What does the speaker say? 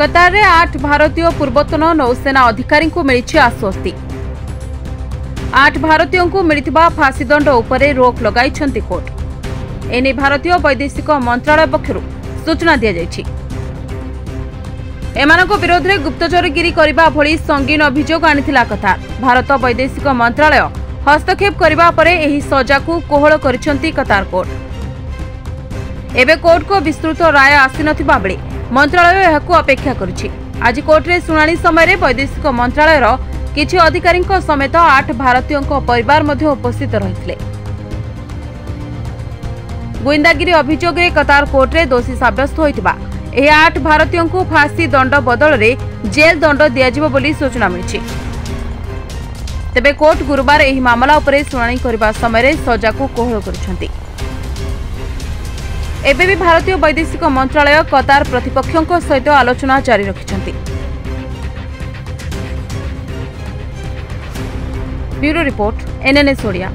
କତାରରେ ଆଠ ଭାରତୀୟ ପୂର୍ବତନ ନୌସେନା ଅଧିକାରୀଙ୍କୁ ମିଳିଛି ଆଶ୍ୱସ୍ତି। ଆଠ ଭାରତୀୟଙ୍କୁ ମିଳିଥିବା ଫାଶୀଦଣ୍ଡ ଉପରେ ରୋକ ଲଗାଇଛନ୍ତି କୋର୍ଟ। ଏନେଇ ଭାରତୀୟ ବୈଦେଶିକ ମନ୍ତ୍ରଣାଳୟ ପକ୍ଷରୁ ସୂଚନା ଦିଆଯାଇଛି। ଏମାନଙ୍କ ବିରୋଧରେ ଗୁପ୍ତଚରଗିରି କରିବା ଭଳି ସଙ୍ଗୀନ ଅଭିଯୋଗ ଆଣିଥିଲା କତାର ଭାରତ ବୈଦେଶିକ ମନ୍ତ୍ରଣାଳୟ ହସ୍ତକ୍ଷେପ କରିବା ପରେ ଏହି ସଜାକୁ କୋହଳ କରିଛନ୍ତି କତାର କୋର୍ଟ। ଏବେ କୋର୍ଟଙ୍କ ବିସ୍ତୃତ ରାୟ ଆସିନଥିବା ବେଳେ ମନ୍ତ୍ରଣାଳୟ ଏହାକୁ ଅପେକ୍ଷା କରିଛି। ଆଜି କୋର୍ଟରେ ଶୁଣାଣି ସମୟରେ ବୈଦେଶିକ ମନ୍ତ୍ରଣାଳୟର କିଛି ଅଧିକାରୀଙ୍କ ସମେତ ଆଠ ଭାରତୀୟଙ୍କ ପରିବାର ମଧ୍ୟ ଉପସ୍ଥିତ ରହିଥିଲେ। ଗୁଇନ୍ଦାଗିରି ଅଭିଯୋଗରେ କତାର କୋର୍ଟରେ ଦୋଷୀ ସାବ୍ୟସ୍ତ ହୋଇଥିବା ଏହି ଆଠ ଭାରତୀୟଙ୍କୁ ଫାଶୀ ଦଣ୍ଡ ବଦଳରେ ଜେଲ୍ ଦଣ୍ଡ ଦିଆଯିବ ବୋଲି ସୂଚନା ମିଳିଛି। ତେବେ କୋର୍ଟ ଗୁରୁବାର ଏହି ମାମଲା ଉପରେ ଶୁଣାଣି କରିବା ସମୟରେ ସଜାକୁ କୋହଳ କରିଛନ୍ତି। ଏବେ ବି ଭାରତୀୟ ବୈଦେଶିକ ମନ୍ତ୍ରଣାଳୟ କତାର ପ୍ରତିପକ୍ଷଙ୍କ ସହିତ ଆଲୋଚନା ଜାରି ରଖିଛନ୍ତି। Bureau report NNS Odia.